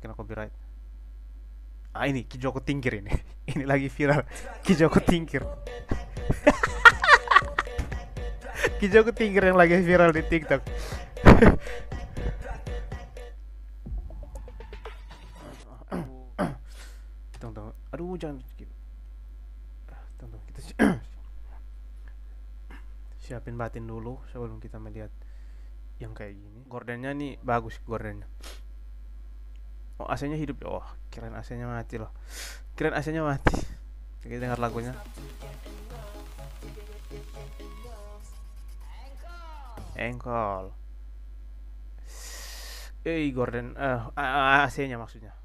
kena copyright. Ah ini Kijoko Tingkir ini. Ini lagi viral. Kijoko Tingkir. Kijoko Tingkir yang lagi viral di TikTok. Tunggu tunggu. Aduh jangan skip. Ah, tunggu. Kita si- siapin batin dulu sebelum kita melihat yang kayak gini. Gordennya nih. Bagus gordennya oh AC nya hidup ya? Oh kirain AC nya mati loh. Kirain AC nya mati kita dengar lagunya. Engkol. Eh gorden eh AC nya maksudnya.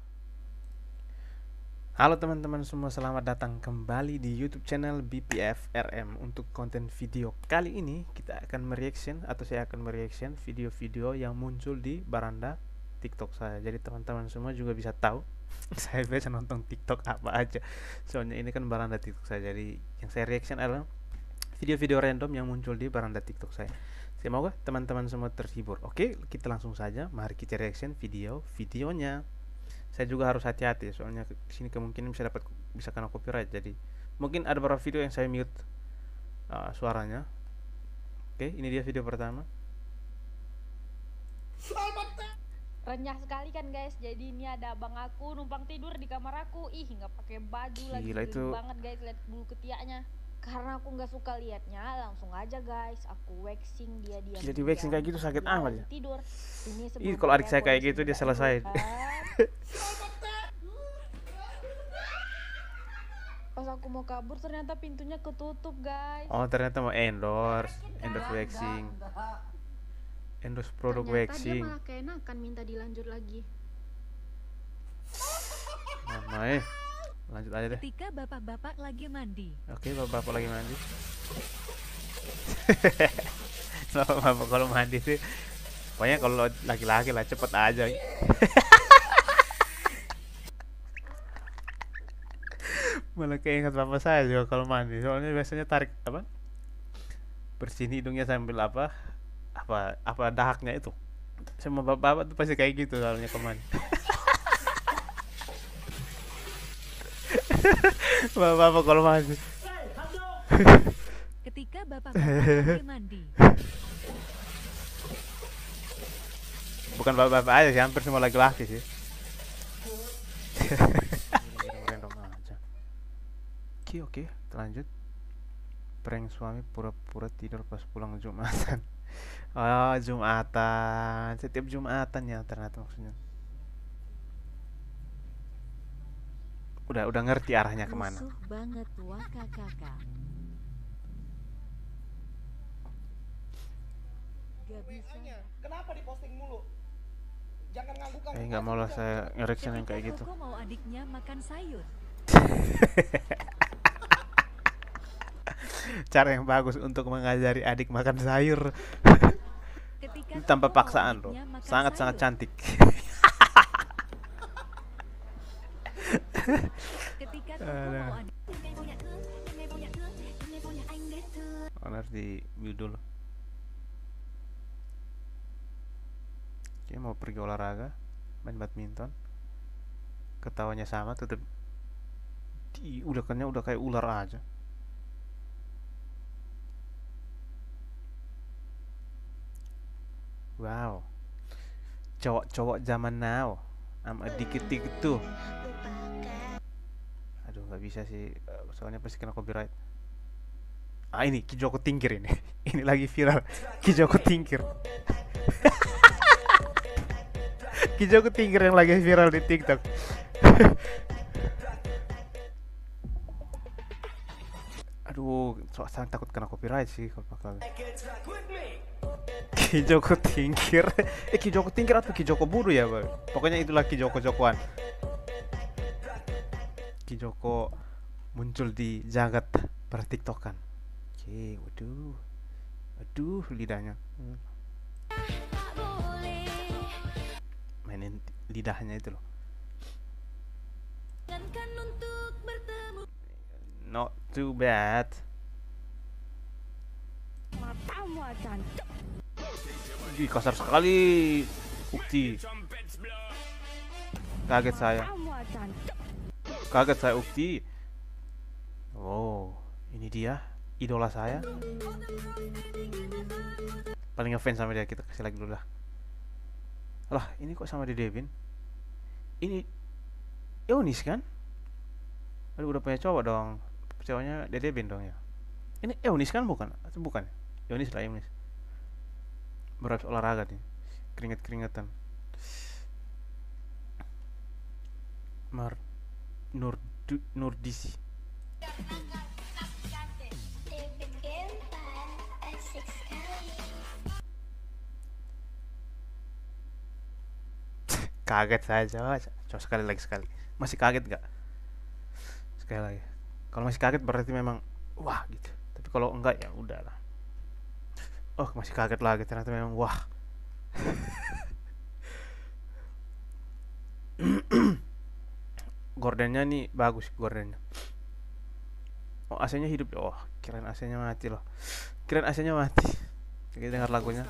Halo teman-teman semua, selamat datang kembali di YouTube channel BPF RM untuk konten video. Kali ini kita akan mereaction atau saya akan mereaction video-video yang muncul di baranda TikTok saya. Jadi teman-teman semua juga bisa tahu saya biasa nonton TikTok apa aja. Soalnya ini kan baranda TikTok saya. Jadi yang saya reaction adalah video-video random yang muncul di baranda TikTok saya. Semoga teman-teman semua terhibur. Oke, kita langsung saja. Mari kita reaction video-videonya saya juga harus hati-hati soalnya ke sini kemungkinan bisa dapat bisa kena copyright jadi mungkin ada beberapa video yang saya mute uh, suaranya oke ini dia video pertama renyah sekali kan guys. Jadi ini ada abang aku numpang tidur di kamar aku. Ih nggak pakai baju lagi. Gila, itu- banget guys. Lihat bulu ketiaknya. Karena aku nggak suka liatnya langsung aja guys. Aku waxing dia dia Gila, di waxing kayak gitu sakit amat ya. tidur. Ini Ih, kalau adik saya kayak gitu, dia selesai. pas aku mau kabur ternyata pintunya ketutup guys. Oh ternyata mau endorse endorse waxing endorse produk Ternyata waxing. dia malah keenakan minta dilanjut lagi. Mama eh lanjut aja deh. Ketika bapak-bapak lagi mandi, oke bapak-bapak lagi mandi. Bapak-bapak kalau mandi sih pokoknya kalau laki-laki lah cepet aja. Malah keinget bapak saya juga kalau mandi. Soalnya biasanya tarik apa? Bersihin hidungnya sambil apa apa apa dahaknya itu? Sama bapak-bapak tuh pasti kayak gitu soalnya mandi bapak-bapak kalau mandi ketika lagi mandi, bukan bapak-bapak aja sih hampir semua laki-laki sih. Oke oke lanjut prank suami pura-pura tidur pas pulang jumatan oh jumatan setiap jumatan ya ternyata maksudnya udah udah ngerti arahnya ke mana rusuh banget waka kakak. Gak bisa. WA-nya. Kenapa diposting mulu? Jangan ngangguk eh nggak mau lah saya nge-reaction yang kayak gitu mau adiknya makan sayur. cara yang bagus untuk mengajari adik makan sayur. Tanpa paksaan loh sangat-sangat sayur. cantik. Honor di mute dulu. Oke mau pergi olahraga Main badminton. Ketawanya sama tetep Di, Udah kayaknya udah kayak ular aja Wow. Cowok-cowok zaman now. Am dikit-dikit tuh. Aduh nggak bisa sih. Eh, Soalnya pasti kena copyright. Ah ini Kijoko Tingkir ini. Ini lagi viral. Kijoko Tingkir Kijoko Tingkir yang lagi viral di TikTok. Aduh, so, saya takut kena copyright sih kalau pakai Kijoko Tingkir. Eh Kijoko Tingkir atau Kijoko Buru ya Bang? Pokoknya itulah Kijoko Jokoan Kijoko muncul di jagat per TikTokan Oke, waduh. Aduh, lidahnya. Hmm. Mainin lidahnya itu loh. Not too bad Ih, kasar sekali. Ukti kaget saya. Kaget saya Ukti. Oh ini dia idola saya. Paling ngefans sama dia kita kasih like dulu lah lah ini kok sama Dede Devin? Ini Eunis kan? Aduh udah punya cowok dong. Cowoknya Dede Devin dong ya? Ini Eunis kan? Bukan? Bukan? Eunis lah Berat olahraga nih keringet keringetan Mar Nur Nurdisi. Kaget coba coba sekali lagi sekali. Masih kaget nggak? Sekali lagi. Kalau masih kaget berarti memang wah gitu. Tapi kalau enggak ya udahlah oh masih kaget lagi ternyata memang wah gordennya nih bagus gordennya oh AC-nya hidup oh kirain AC-nya mati loh kirain AC-nya mati kita dengar lagunya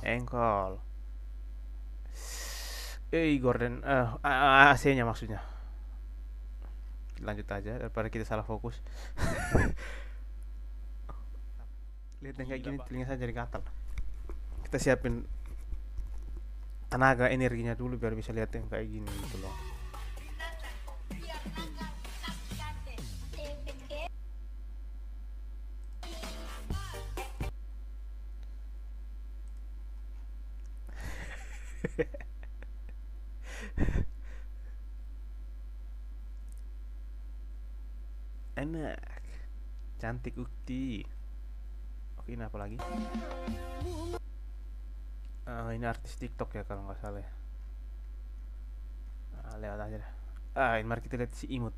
engkol eh gorden eh AC-nya maksudnya lanjut aja daripada kita salah fokus. Lihat yang kayak gini telinga saya jadi gatal. Kita siapin tenaga energinya dulu biar bisa lihat yang kayak gini gitu loh enak cantik ukti. Oke ini apa lagi? Ah, ini artis TikTok ya kalau nggak salah ya. Ah, lewat aja dah. Ah ini mari kita lihat si imut.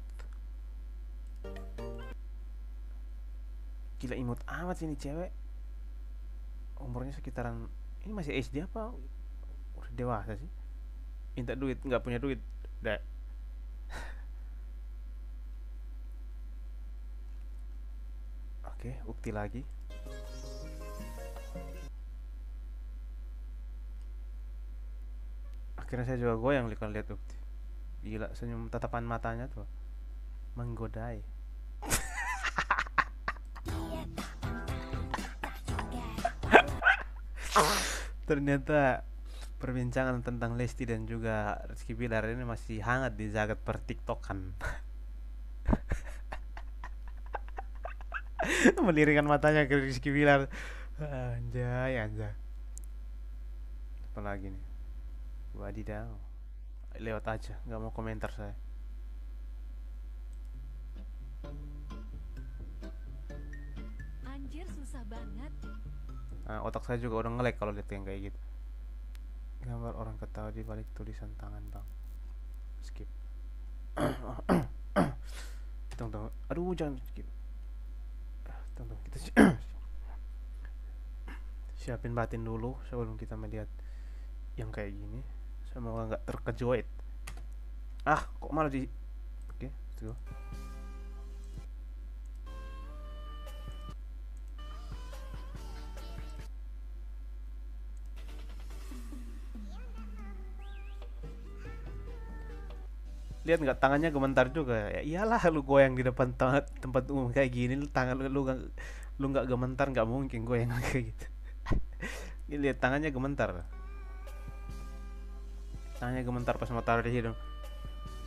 Gila imut amat sih ini cewek. Umurnya sekitaran ini masih SD apa? Udah dewasa sih. Minta duit nggak punya duit. Udah oke ukti lagi. Akhirnya saya juga goyang kalau lihat ukti gila senyum tatapan matanya tuh. Menggodai. Ternyata perbincangan tentang Lesti dan juga Rizky Bilar ini masih hangat di zagat pertiktokan melirikan matanya ke Rizky Bilar. Anjay anjay. Apa lagi nih? Wadidaw. Lewat aja nggak mau komentar saya. Anjir susah banget. Nah, otak saya juga udah ngelek kalau lihat yang kayak gitu. Gambar orang ketawa di balik tulisan tangan bang. Skip. Tunggu tunggu aduh jangan skip Ah, tunggu tunggu kita si- siapin batin dulu sebelum kita melihat yang kayak gini semoga nggak terkejut ah kok malah di oke let's go. Lihat nggak? Tangannya gemetar juga. Ya iyalah lu goyang di depan tempat tempat umum kayak gini lu tangan lu nggak lu nggak gemetar nggak mungkin goyang kayak gitu. Lihat tangannya gemetar tangannya gemetar pas mau taruh di hidung.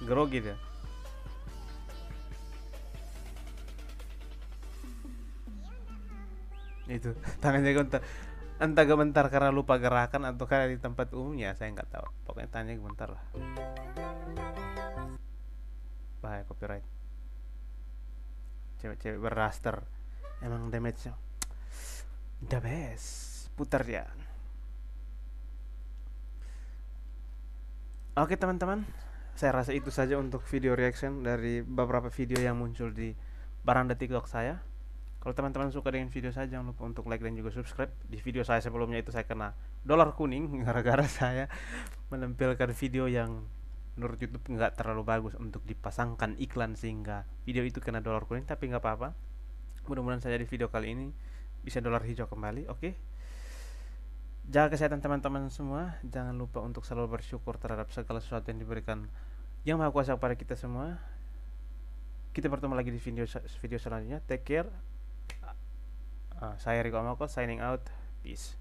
Grogi dia. Itu tangannya gemetar entah gemetar karena lupa gerakan atau karena di tempat umumnya saya nggak tahu. Pokoknya tangannya gemetar lah bahaya copyright? Cewek-cewek berraster emang damage nya the best putar ya. Oke teman-teman. Saya rasa itu saja untuk video reaction dari beberapa video yang muncul di baranda tiktok saya. Kalau teman-teman suka dengan video saya jangan lupa untuk like dan juga subscribe. Di video saya sebelumnya itu saya kena dolar kuning gara-gara saya menampilkan video yang menurut YouTube nggak terlalu bagus untuk dipasangkan iklan sehingga video itu kena dolar kuning tapi nggak apa-apa. Mudah-mudahan saja di video kali ini bisa dolar hijau kembali oke? Jaga kesehatan teman-teman semua. Jangan lupa untuk selalu bersyukur terhadap segala sesuatu yang diberikan yang maha kuasa kepada kita semua. Kita bertemu lagi di video video selanjutnya. Take care. Ah, saya Riko Amako signing out. Peace